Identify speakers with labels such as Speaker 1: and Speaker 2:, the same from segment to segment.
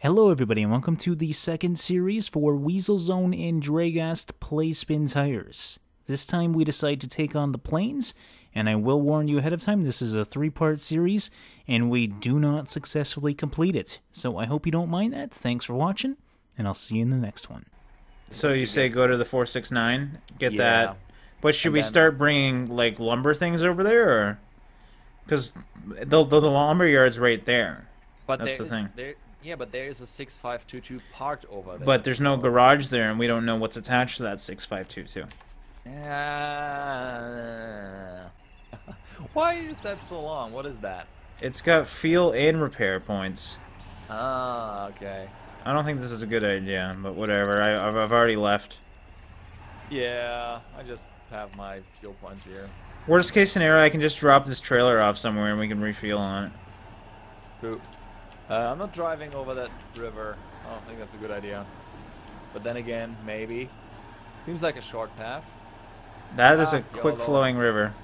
Speaker 1: Hello, everybody, and welcome to the second series for Weasel Zone in Draegast Play Spintires. This time we decide to take on the Plains, and I will warn you ahead of time this is a three part series, and we do not successfully complete it. So I hope you don't mind that. Thanks for watching, and I'll see you in the next one. So you say go to the 469, get
Speaker 2: Yeah.
Speaker 1: that. But should
Speaker 2: And
Speaker 1: we
Speaker 2: then-
Speaker 1: start bringing, like, lumber things over there, or? Because the, the, the lumber yard's right there.
Speaker 2: But
Speaker 1: That's the thing.
Speaker 2: There, yeah, but there is a 6522 parked over there.
Speaker 1: But there's no garage there, and we don't know what's attached to that 6522.
Speaker 2: Uh, why is that so long? What is that?
Speaker 1: It's got fuel and repair points.
Speaker 2: Ah, okay.
Speaker 1: I don't think this is a good idea, but whatever. I, I've, I've already left.
Speaker 2: Yeah, I just have my fuel points here.
Speaker 1: Worst case scenario, I can just drop this trailer off somewhere and we can refuel on it.
Speaker 2: True. Uh, I'm not driving over that river. I don't think that's a good idea. But then again, maybe. Seems like a short path.
Speaker 1: That is
Speaker 2: Ah,
Speaker 1: a quick
Speaker 2: YOLO.
Speaker 1: flowing river.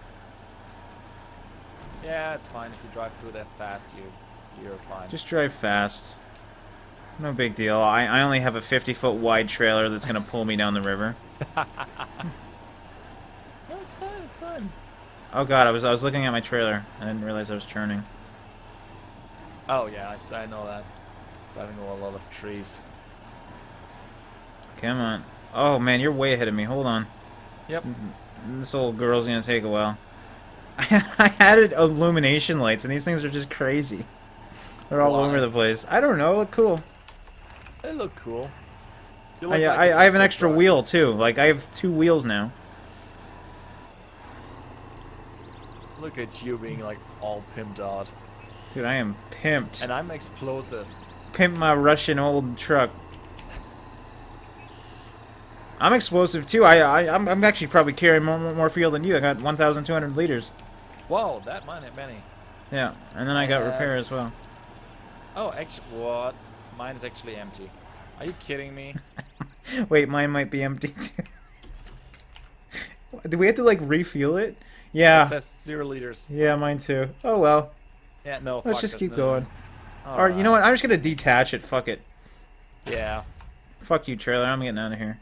Speaker 2: Yeah, it's fine if you drive through that fast. You, you're fine.
Speaker 1: Just drive fast. No big deal. I, I only have a 50 foot wide trailer that's going to pull me down the river.
Speaker 2: No, it's fine. It's fine.
Speaker 1: Oh god, I was I was looking at my trailer. I didn't realize I was turning.
Speaker 2: Oh yeah, I, I know that. Driving over a lot of trees.
Speaker 1: Come on. Oh man, you're way ahead of me. Hold on.
Speaker 2: Yep. Mm-hmm.
Speaker 1: This old girl's gonna take a while. I added illumination lights, and these things are just crazy. They're all
Speaker 2: Why?
Speaker 1: over the place. I don't know. Look cool.
Speaker 2: They look cool. You
Speaker 1: I,
Speaker 2: uh, like
Speaker 1: I, I have an extra
Speaker 2: look
Speaker 1: wheel too. Like I have two wheels now.
Speaker 2: Look at you being like all pimped out.
Speaker 1: Dude, I am pimped.
Speaker 2: And I'm explosive.
Speaker 1: Pimp my Russian old truck. I'm explosive too. I, I I'm, I'm actually probably carrying more, more fuel than you. I got 1,200 liters.
Speaker 2: Whoa, that mine many.
Speaker 1: Yeah, and then I got
Speaker 2: have-
Speaker 1: repair as well.
Speaker 2: Oh, actually, what? Mine is actually empty. Are you kidding me?
Speaker 1: Wait, mine might be empty too. Do we have to like refuel it? Yeah.
Speaker 2: It says zero liters.
Speaker 1: Yeah, mine too. Oh well.
Speaker 2: Yeah, no.
Speaker 1: Let's just keep going.
Speaker 2: no.
Speaker 1: Or you know what? I'm just gonna detach it. Fuck it.
Speaker 2: Yeah.
Speaker 1: Fuck you, trailer. I'm getting out of here.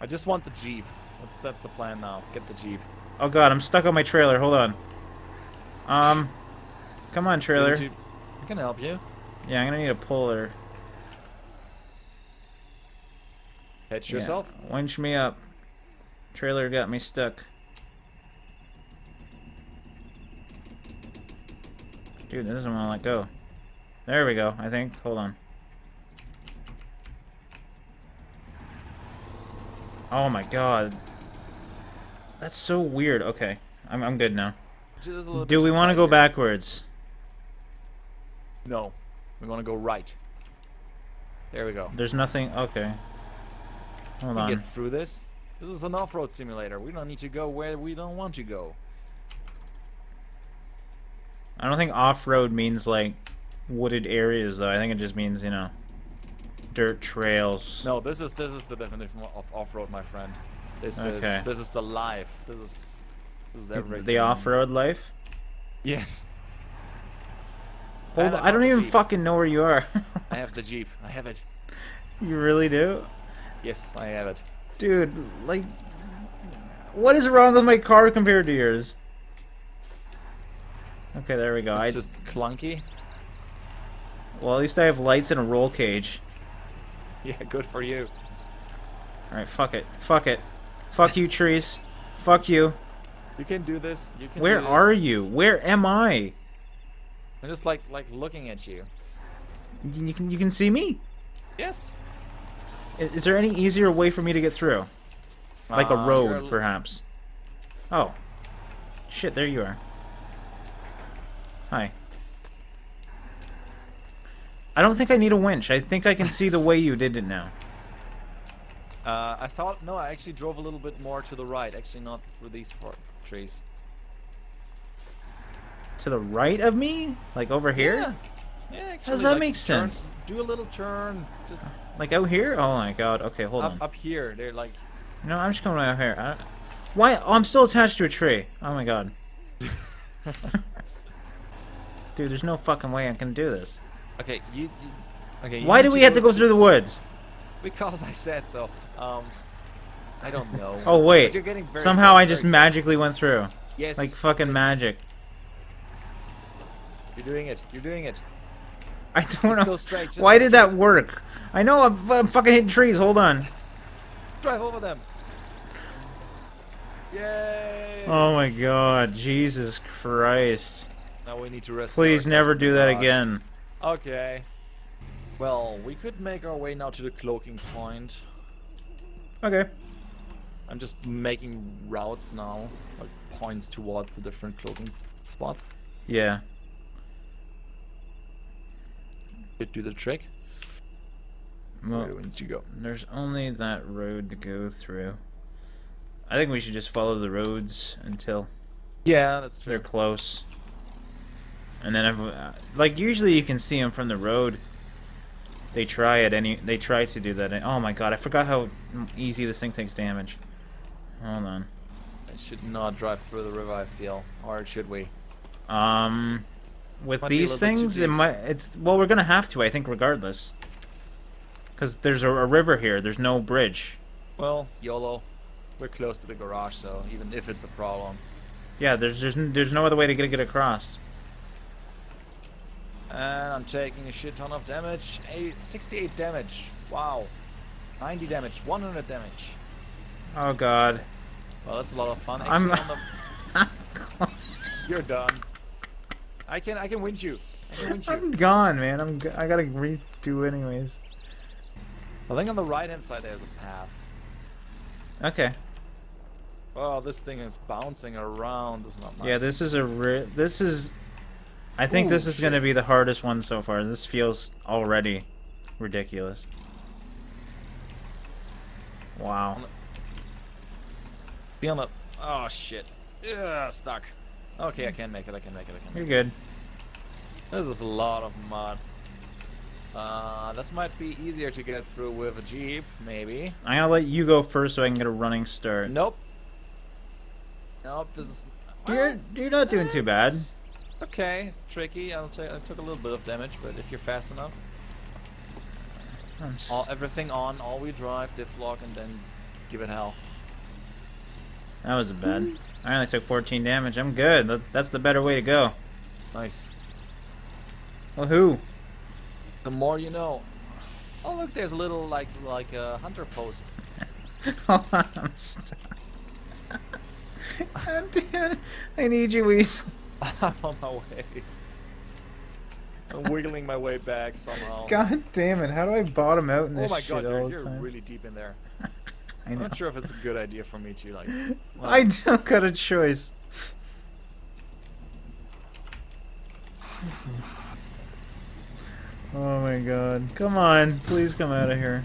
Speaker 2: I just want the jeep. That's that's the plan now. Get the jeep.
Speaker 1: Oh god, I'm stuck on my trailer. Hold on. Um, come on, trailer.
Speaker 2: I can help you.
Speaker 1: Yeah, I'm gonna need a puller.
Speaker 2: Hitch
Speaker 1: Yeah,
Speaker 2: yourself.
Speaker 1: Winch me up. Trailer got me stuck. Dude, it doesn't want to let go. There we go, I think. Hold on. Oh my god. That's so weird. Okay. I'm, I'm good now.
Speaker 2: Just a little
Speaker 1: Do we want to go
Speaker 2: tighter.
Speaker 1: backwards?
Speaker 2: No. We want to go right. There we go.
Speaker 1: There's nothing. Okay. Hold
Speaker 2: We
Speaker 1: on.
Speaker 2: get through this. This is an off-road simulator. We don't need to go where we don't want to go.
Speaker 1: I don't think off-road means like wooded areas though. I think it just means, you know, dirt trails.
Speaker 2: No, this is this is the definition of off-road, my friend. This
Speaker 1: Okay.
Speaker 2: is this is the life. This is this is everything.
Speaker 1: The off-road life?
Speaker 2: Yes.
Speaker 1: Hold on,
Speaker 2: I
Speaker 1: I don't even
Speaker 2: Jeep.
Speaker 1: fucking know where you are.
Speaker 2: I have the jeep. I have it.
Speaker 1: you really do?
Speaker 2: Yes, I have it.
Speaker 1: Dude, like what is wrong with my car compared to yours? Okay, there we go.
Speaker 2: It's
Speaker 1: I
Speaker 2: just clunky.
Speaker 1: well, at least I have lights and a roll cage.
Speaker 2: Yeah, good for you.
Speaker 1: All right, fuck it. Fuck it. Fuck you, trees. Fuck you.
Speaker 2: You can do this. You can.
Speaker 1: Where
Speaker 2: do this.
Speaker 1: are you? Where am I?
Speaker 2: I'm just like like looking at you.
Speaker 1: You you can you can see me?
Speaker 2: Yes.
Speaker 1: I- Is there any easier way for me to get through? Like a
Speaker 2: Uh,
Speaker 1: road,
Speaker 2: you're-
Speaker 1: perhaps. Oh. Shit, there you are. Hi. I don't think I need a winch. I think I can see the way you did it now.
Speaker 2: Uh, I thought no. I actually drove a little bit more to the right. Actually, not for these four trees.
Speaker 1: To the right of me? Like over here?
Speaker 2: Yeah. Yeah. Actually,
Speaker 1: does that
Speaker 2: like,
Speaker 1: make
Speaker 2: turn-
Speaker 1: sense?
Speaker 2: Do a little turn. Just
Speaker 1: Like out here? Oh my god. Okay, hold
Speaker 2: up
Speaker 1: on.
Speaker 2: up here. They're like.
Speaker 1: No, I'm just going out here. I. Why? Oh, I'm still attached to a tree. Oh my god. Dude, there's no fucking way I can do this.
Speaker 2: Okay, you, you Okay. you
Speaker 1: Why do we have to go through the woods?
Speaker 2: Because I said so. Um, I don't know.
Speaker 1: Oh wait.
Speaker 2: you're getting very
Speaker 1: Somehow
Speaker 2: close,
Speaker 1: I just
Speaker 2: very
Speaker 1: magically went through.
Speaker 2: Yes.
Speaker 1: Like fucking
Speaker 2: yes,
Speaker 1: magic.
Speaker 2: You're doing it. You're doing it.
Speaker 1: I don't
Speaker 2: Just
Speaker 1: know.
Speaker 2: straight.
Speaker 1: Why did that work? I know I'm, I'm fucking hitting trees. Hold on.
Speaker 2: Drive over them. Yay!
Speaker 1: Oh my god. Jesus Christ.
Speaker 2: Now we need to rescue.
Speaker 1: Please never do that again.
Speaker 2: Okay. Well, we could make our way now to the cloaking point.
Speaker 1: Okay.
Speaker 2: I'm just making routes now, like points towards the different cloaking spots.
Speaker 1: Yeah.
Speaker 2: Could do the trick. Where do
Speaker 1: Well,
Speaker 2: we need to go?
Speaker 1: there's only that road to go through. I think we should just follow the roads until
Speaker 2: Yeah, that's
Speaker 1: they're close. And then, uh, like usually, you can see them from the road. They try it any. They try to do that. Oh my god! I forgot how easy this thing takes damage. Hold on.
Speaker 2: I should not drive through the river. I feel, or should we?
Speaker 1: Um, with
Speaker 2: Might
Speaker 1: these
Speaker 2: little bit too
Speaker 1: things, it might. It's well, we're gonna have to. I think, regardless. Because there's a, a river here. There's no bridge.
Speaker 2: Well, YOLO. We're close to the garage, so even if it's a problem.
Speaker 1: Yeah, there's there's there's no other way to get get across.
Speaker 2: And I'm taking a shit ton of damage. Eight, 68 damage. Wow. 90 damage. 100 damage.
Speaker 1: Oh god.
Speaker 2: Well, that's a lot of fun.
Speaker 1: I'm-
Speaker 2: on the... You're done. I can I can win you. I can win you.
Speaker 1: I'm gone, man. I'm I gotta redo anyways.
Speaker 2: I think on the right hand side there's a path.
Speaker 1: Okay.
Speaker 2: Oh, this thing is bouncing around. This is not nice.
Speaker 1: Yeah, this is a this is. I think this is gonna be the hardest one so far. This feels already ridiculous. Wow.
Speaker 2: Be on the. Oh shit. Ugh, stuck. Okay, I can make it. I can make it. I can
Speaker 1: You're
Speaker 2: it.
Speaker 1: good.
Speaker 2: This is a lot of mud. Uh, this might be easier to get through with a jeep, maybe.
Speaker 1: I'm gonna let you go first so I can get a running start.
Speaker 2: Nope. Nope. This is.
Speaker 1: You're you're not doing too bad.
Speaker 2: It's Okay, it's tricky. I'll take. I took a little bit of damage, but if you're fast enough,
Speaker 1: I'm
Speaker 2: all everything on, all we drive, diff lock, and then give it hell.
Speaker 1: that was bad. I only took 14 damage. I'm good. That's the better way to go.
Speaker 2: Nice.
Speaker 1: Woohoo!
Speaker 2: The more you know. Oh look, there's a little like like a hunter post.
Speaker 1: Hold on, I'm stuck. God damn. I need you, Weasel.
Speaker 2: I'm on my way. I'm wiggling my way back somehow.
Speaker 1: God damn it! How do I bottom out in
Speaker 2: oh
Speaker 1: this
Speaker 2: my
Speaker 1: shit
Speaker 2: god,
Speaker 1: all
Speaker 2: you're,
Speaker 1: the
Speaker 2: you're really deep in there. I'm not sure if it's a good idea for me to like. well,
Speaker 1: I don't got a choice. oh my god! Come on, please come out of here.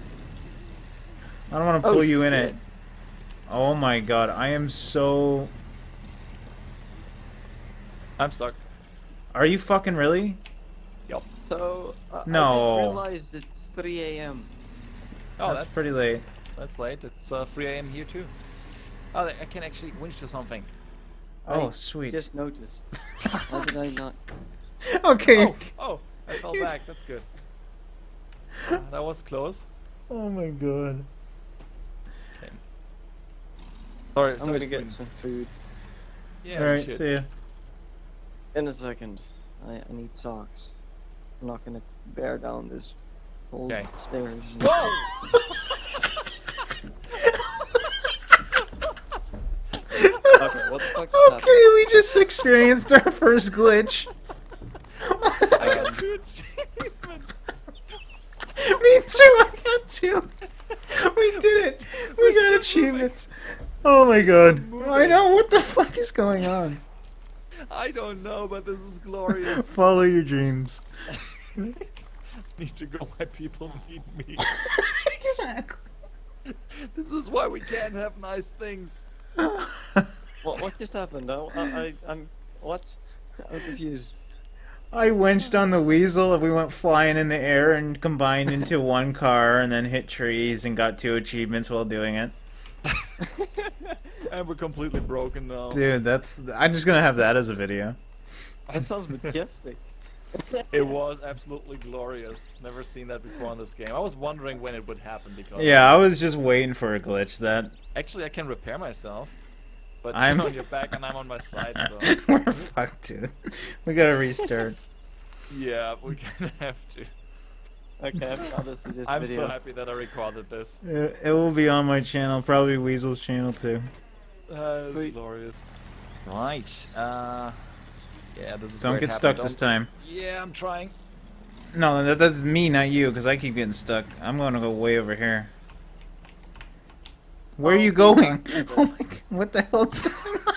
Speaker 1: I don't want to
Speaker 3: Oh,
Speaker 1: pull you in it. Oh my god! I am so.
Speaker 2: I'm stuck.
Speaker 1: Are you fucking really?
Speaker 2: Yep.
Speaker 3: So I- I
Speaker 1: No.
Speaker 3: just realized it's 3 a.m.
Speaker 2: Oh,
Speaker 1: that's,
Speaker 2: that's,
Speaker 1: pretty late.
Speaker 2: That's late. It's uh, 3 a.m. here too. Oh, I can actually winch to something.
Speaker 1: Oh
Speaker 3: I
Speaker 1: sweet.
Speaker 3: Just noticed. How did I not?
Speaker 1: Okay.
Speaker 2: Oh, oh, I fell back. That's good. Uh, that was close.
Speaker 1: Oh my god.
Speaker 2: Sorry,
Speaker 3: I'm gonna get
Speaker 2: Spoon.
Speaker 3: some food
Speaker 2: Yeah,
Speaker 1: Alright, see ya.
Speaker 3: In a second. I, I need socks. I'm not gonna bear down this whole
Speaker 2: Okay.
Speaker 3: stairs.
Speaker 2: Whoa!
Speaker 3: Okay, what the fuck just
Speaker 1: Okay, we just experienced our first glitch.
Speaker 2: I got two achievements.
Speaker 1: Me too, I got two. We did it. We
Speaker 2: we're
Speaker 1: got
Speaker 2: still
Speaker 1: achievements. Oh my god. I
Speaker 2: moving.
Speaker 1: know, what the fuck is going on?
Speaker 2: I don't know, but this is glorious.
Speaker 1: Follow your dreams.
Speaker 2: need to go where people need me.
Speaker 1: exactly.
Speaker 2: This is why we can't have nice things.
Speaker 3: What what just happened? I, I, I I'm what? I'm confused.
Speaker 1: I winched on the weasel and we went flying in the air and combined into one car and then hit trees and got two achievements while doing it.
Speaker 2: And we're completely broken now.
Speaker 1: Dude, that's I'm just gonna have that as a video.
Speaker 3: That sounds majestic.
Speaker 2: It was absolutely glorious. Never seen that before in this game. I was wondering when it would happen because
Speaker 1: Yeah, I was just waiting for a glitch. That
Speaker 2: actually I can repair myself. But
Speaker 1: I'm-
Speaker 2: on your back and I'm on my side, so
Speaker 1: we're fucked, dude. We gotta restart.
Speaker 2: yeah, we can have to.
Speaker 3: Okay, I've got to see this
Speaker 2: I'm
Speaker 3: video.
Speaker 2: so happy that I recorded this.
Speaker 1: It, it will be on my channel, probably Weasel's channel too.
Speaker 2: Uh, it's glorious. Right. Uh, yeah, this is
Speaker 1: Don't
Speaker 2: where
Speaker 1: get
Speaker 2: happened.
Speaker 1: stuck this
Speaker 2: Don't-
Speaker 1: time.
Speaker 2: Yeah, I'm trying.
Speaker 1: No, that, that's me, not you, because I keep getting stuck. I'm gonna go way over here. Where are
Speaker 3: Oh,
Speaker 1: you going? Oh my god, what the hell is going on?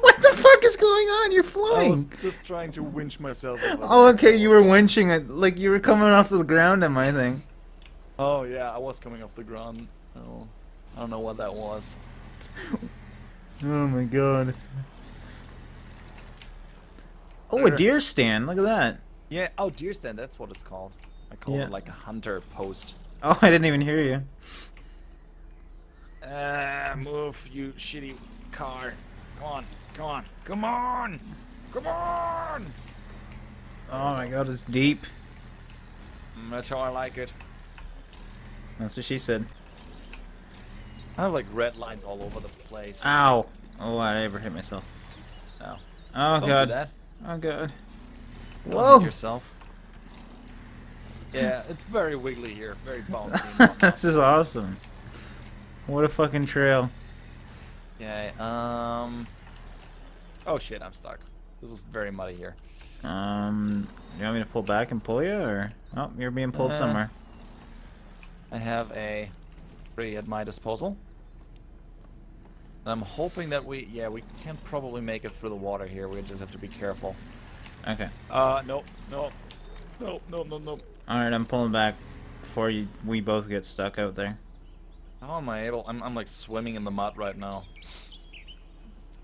Speaker 1: what the fuck is going on? You're flying.
Speaker 2: I was just trying to winch myself.
Speaker 1: Oh, okay, you were winching it, like you were coming off the ground at my thing.
Speaker 2: Oh yeah, I was coming off the ground. Oh, I don't know what that was.
Speaker 1: Oh my god. Oh, a deer stand, look at that.
Speaker 2: Yeah. Oh, deer stand. That's what it's called. I call
Speaker 1: Yeah.
Speaker 2: it like a hunter post.
Speaker 1: Oh, I didn't even hear you.
Speaker 2: Uh, move, you shitty car. Come on, come on, come on, come on.
Speaker 1: Oh my god, it's deep.
Speaker 2: Mm, That's how I like it.
Speaker 1: That's what she said.
Speaker 2: I have like red lines all over the place.
Speaker 1: Ow. Oh, I ever hit myself.
Speaker 2: No.
Speaker 1: Oh
Speaker 2: Don't
Speaker 1: god.
Speaker 2: do that.
Speaker 1: Oh god. Whoa.
Speaker 2: yourself. Yeah, it's very wiggly here, very bouncy.
Speaker 1: this is awesome. What a fucking trail.
Speaker 2: Okay, um... Oh shit, I'm stuck. This is very muddy here.
Speaker 1: Um, you want me to pull back and pull you, or oh, you're being pulled
Speaker 2: Uh,
Speaker 1: somewhere.
Speaker 2: I have a tree at my disposal. And I'm hoping that we, yeah, we can probably make it through the water here. We just have to be careful.
Speaker 1: Okay.
Speaker 2: Uh, no, no, no, no, no, no.
Speaker 1: All right, I'm pulling back before you we both get stuck out there.
Speaker 2: How am I able? I'm, I'm like swimming in the mud right now.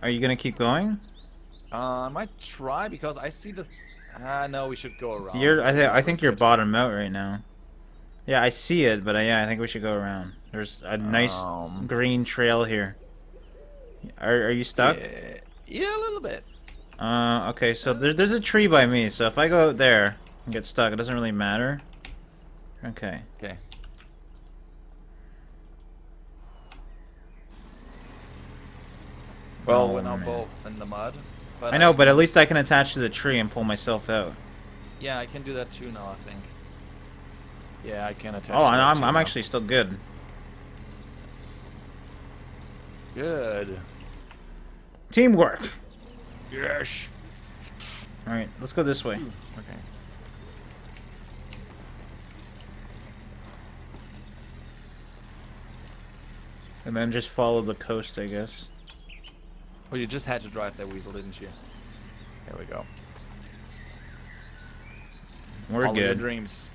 Speaker 1: Are you gonna keep going?
Speaker 2: Uh, I might try because I see the. Ah, no, we should go around.
Speaker 1: You're. I, th- I think you're bottom out right now. Yeah, I see it, but uh, yeah, I think we should go around. There's a nice
Speaker 2: Um.
Speaker 1: green trail here. Are Are you stuck?
Speaker 2: Yeah, yeah, a little bit.
Speaker 1: Uh, okay, so there's there's a tree by me, so if I go out there and get stuck, it doesn't really matter. Okay.
Speaker 2: Okay. Well,
Speaker 1: Oh,
Speaker 2: we're now
Speaker 1: man.
Speaker 2: both in the mud. But
Speaker 1: I know, but at least I can attach to the tree and pull myself out.
Speaker 2: Yeah, I can do that too now. I think. Yeah, I can't attach.
Speaker 1: Oh, I'm I'm actually still good.
Speaker 2: good.
Speaker 1: Teamwork.
Speaker 2: Yes.
Speaker 1: All right, let's go this way.
Speaker 2: Okay.
Speaker 1: And then just follow the coast, I guess.
Speaker 2: Well, you just had to drive that weasel, didn't you? There we go.
Speaker 1: We're
Speaker 2: your
Speaker 1: good.
Speaker 2: dreams.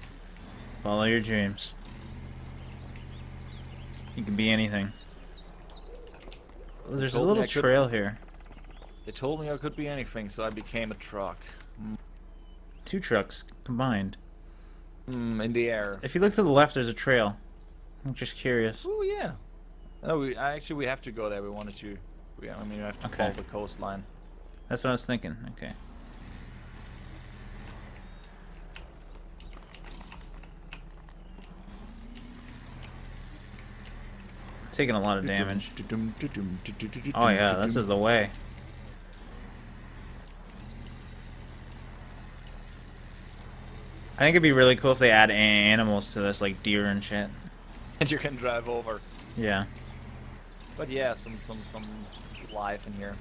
Speaker 1: Follow your dreams. You can be anything. Oh, there's a little
Speaker 2: could-
Speaker 1: trail here.
Speaker 2: They told me I could be anything, so I became a truck.
Speaker 1: Two trucks combined.
Speaker 2: Mm, in the air.
Speaker 1: If you look to the left, there's a trail. I'm just curious.
Speaker 2: Oh yeah. No, we actually we have to go there. We wanted to. We, I mean, we have to
Speaker 1: Okay.
Speaker 2: follow the coastline.
Speaker 1: That's what I was thinking. Okay. Taking a lot of damage. Oh yeah, this is the way. I think it'd be really cool if they add animals to this, like deer and shit.
Speaker 2: And you can drive over.
Speaker 1: Yeah.
Speaker 2: But yeah, some some some life in here.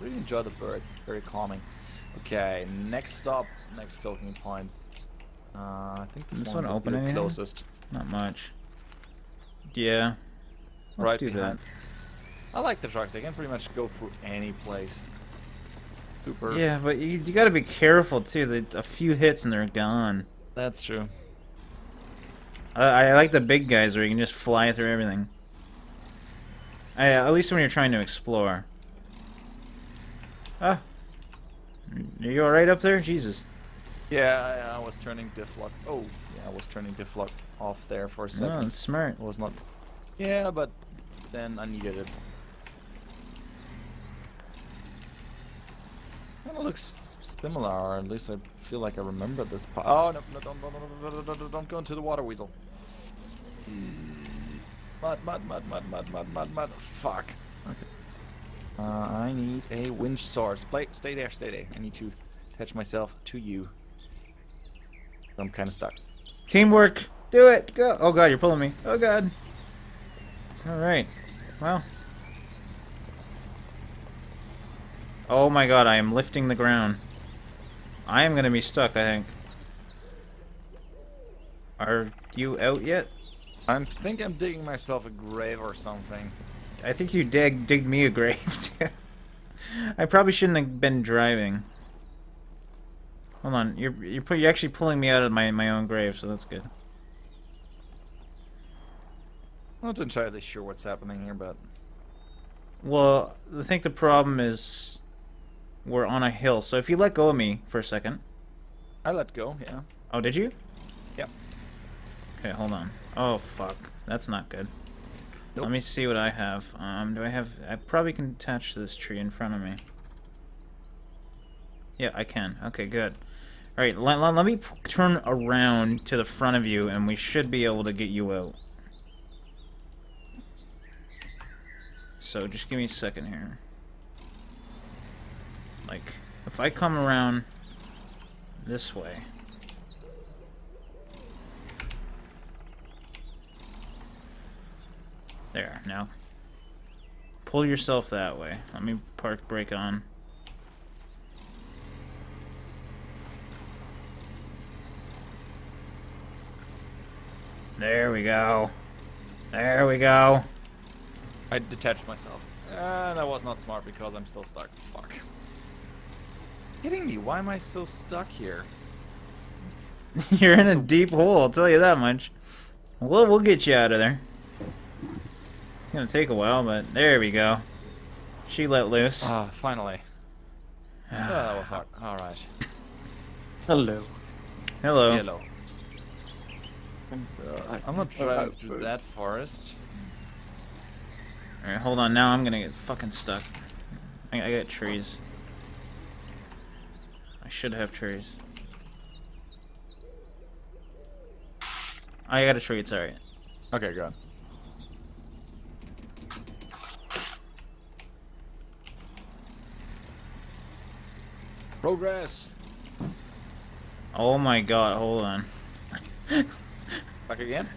Speaker 2: Really enjoy the birds. Very calming. Okay, next stop, next cloaking point. Uh, I think this,
Speaker 1: This
Speaker 2: one,
Speaker 1: one open
Speaker 2: closest.
Speaker 1: Not much. Yeah. Let's
Speaker 2: right
Speaker 1: do
Speaker 2: behind. I like the trucks. They can pretty much go through any place. Super.
Speaker 1: Yeah, but you, you gotta be careful too. They, a few hits and they're gone.
Speaker 2: That's true.
Speaker 1: I, I like the big guys where you can just fly through everything. At least when you're trying to explore. Ah. Are you alright up there? Jesus.
Speaker 2: Yeah, I, I was turning diff lock. Oh, yeah, I was turning diff lock off there for a
Speaker 1: No,
Speaker 2: second.
Speaker 1: that's smart.
Speaker 2: It was not. Yeah, but then I needed it. kind of looks similar, or at least I feel like I remember this part. Oh no! No! Don't, don't, don't, don't, go into the water, weasel. Mud, mud, mud, mud, mud, mud, mud, mud. Fuck. Okay. Uh, I need a winch sword. Play, stay there, stay there. I need to attach myself to you. I'm kind of stuck.
Speaker 1: Teamwork. Do it. Go. Oh god, you're pulling me. Oh god. All right. Well. Oh my god, I am lifting the ground. I am gonna be stuck, I think. Are you out yet?
Speaker 2: I think I'm digging myself a grave or something.
Speaker 1: I think you dig digged me a grave too. I probably shouldn't have been driving. Hold on, you're you're, you're actually pulling me out of my my own grave, so that's good.
Speaker 2: I'm not entirely sure what's happening here, but
Speaker 1: Well, I think the problem is we're on a hill. So if you let go of me for a second.
Speaker 2: I let go. Yeah.
Speaker 1: Oh, did you?
Speaker 2: Yep.
Speaker 1: Okay, hold on. Oh fuck, that's not good.
Speaker 2: Nope.
Speaker 1: Let me see what I have. Um, do I have? I probably can attach this tree in front of me. Yeah, I can. Okay, good. All right, let, let, let me turn around to the front of you, and we should be able to get you out. So just give me a second here. Like, if I come around this way. There, now. Pull yourself that way. Let me park brake on. There we go. There we go.
Speaker 2: I detached myself. Uh, that was not smart because I'm still stuck. Fuck. Kidding me? Why am I so stuck here?
Speaker 1: You're in a deep hole, I'll tell you that much. We'll, we'll get you out of there. It's gonna take a while, but there we go. She let loose.
Speaker 2: Ah, finally. Oh, that was hard. All right.
Speaker 3: Hello.
Speaker 1: Hello.
Speaker 2: Hello.
Speaker 3: I-
Speaker 2: I'm not
Speaker 3: I-
Speaker 2: driving
Speaker 3: I-
Speaker 2: through that forest.
Speaker 1: Alright, hold on. Now I'm gonna get fucking stuck. I, I got trees. I should have trees. I got a tree, it's alright.
Speaker 2: Okay, good. Progress.
Speaker 1: Oh my god, hold on.
Speaker 2: Back again.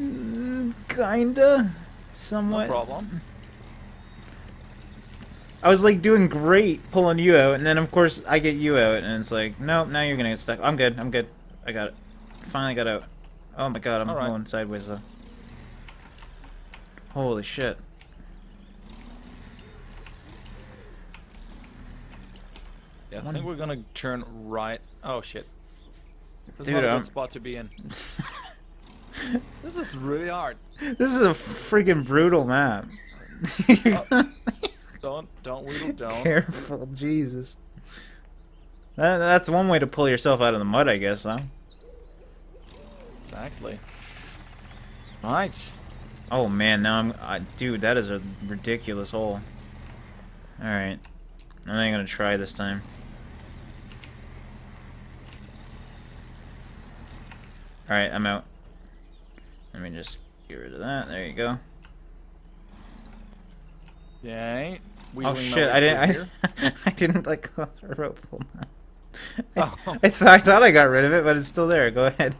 Speaker 1: Mm, kinda. Somewhat.
Speaker 2: No
Speaker 1: Somewhat.
Speaker 2: problem.
Speaker 1: I was like doing great pulling you out, and then of course I get you out, and it's like, nope, now you're gonna get stuck. I'm good, I'm good. I got it. Finally got out. Oh my god, I'm going sideways though. Holy shit.
Speaker 2: Yeah, I
Speaker 1: One-
Speaker 2: think we're gonna turn right. Oh shit. This
Speaker 1: Dude,
Speaker 2: is not a
Speaker 1: I'm-
Speaker 2: good spot to be in. This is really hard.
Speaker 1: This is a freaking brutal map.
Speaker 2: Uh, Don't, don't, Weedle, don't.
Speaker 1: Careful, Jesus. That, that's one way to pull yourself out of the mud, I guess, though.
Speaker 2: Exactly. Right.
Speaker 1: Oh man, now I'm, uh, dude, that is a ridiculous hole. All right, I'm not gonna try this time. All right, I'm out. Let me just get rid of that. There you go.
Speaker 2: Yay.
Speaker 1: Oh shit! I didn't. I. I didn't like rope. Oh. I,
Speaker 2: Oh.
Speaker 1: I thought I thought I got rid of it, but it's still there. Go ahead.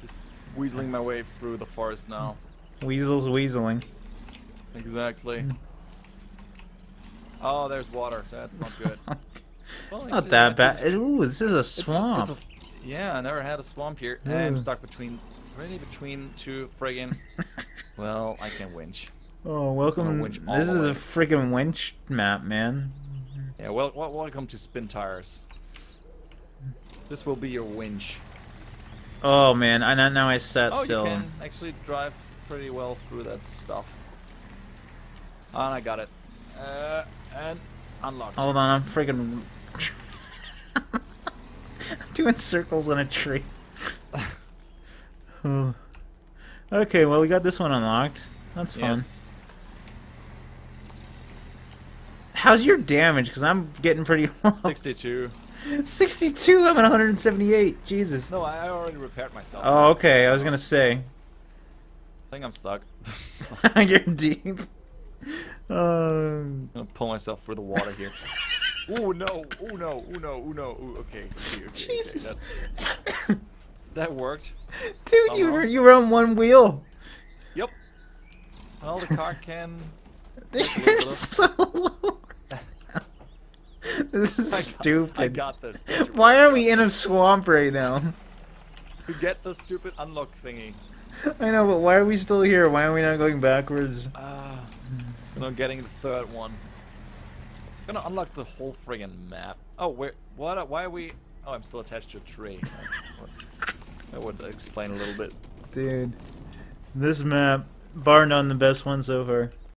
Speaker 2: Just weaseling my way through the forest now.
Speaker 1: Weasels weaseling.
Speaker 2: Exactly. Hmm. Oh, there's water. That's not good. Well,
Speaker 1: it's
Speaker 2: actually,
Speaker 1: not that bad. Ooh, this is a
Speaker 2: It's-
Speaker 1: swamp.
Speaker 2: it's a s- yeah, I never had a swamp here. and I'm stuck between, really between two friggin'. well, I can winch.
Speaker 1: Oh, welcome. This is a freaking winch map, man.
Speaker 2: Yeah, well, wel- welcome to Spintires. This will be your winch.
Speaker 1: Oh man, I now now I sat
Speaker 2: oh,
Speaker 1: still.
Speaker 2: you can actually drive pretty well through that stuff. Oh, And I got it. Uh, and unlocked.
Speaker 1: Hold on, I'm freaking doing circles on a tree. Oh. okay, well we got this one unlocked. That's fun.
Speaker 2: Yes.
Speaker 1: How's your damage? Because I'm getting pretty low.
Speaker 2: 62.
Speaker 1: 62. I'm at 178. Jesus.
Speaker 2: No, I already repaired myself.
Speaker 1: Oh, okay. I was gonna say.
Speaker 2: I think I'm stuck.
Speaker 1: You're deep. Um.
Speaker 2: I'm gonna pull myself through the water here. Ooh no! Ooh no! Ooh no! Ooh no! Ooh, okay, okay, okay.
Speaker 1: Jesus.
Speaker 2: Okay, that, that worked.
Speaker 1: Dude, you were you were on one wheel.
Speaker 2: Yep. Well, the car can.
Speaker 1: You're so low. This is
Speaker 2: I got-
Speaker 1: stupid.
Speaker 2: I got this.
Speaker 1: Why are we in a swamp right now?
Speaker 2: To get the stupid unlock thingy.
Speaker 1: I know, but why are we still here? Why are we not going backwards?
Speaker 2: Ah, you know, getting the third one. Gonna unlock the whole friggin' map. Oh, where? What? Why are we? Oh, I'm still attached to a tree. that would explain a little bit.
Speaker 1: Dude, this map, bar none, the best one so far.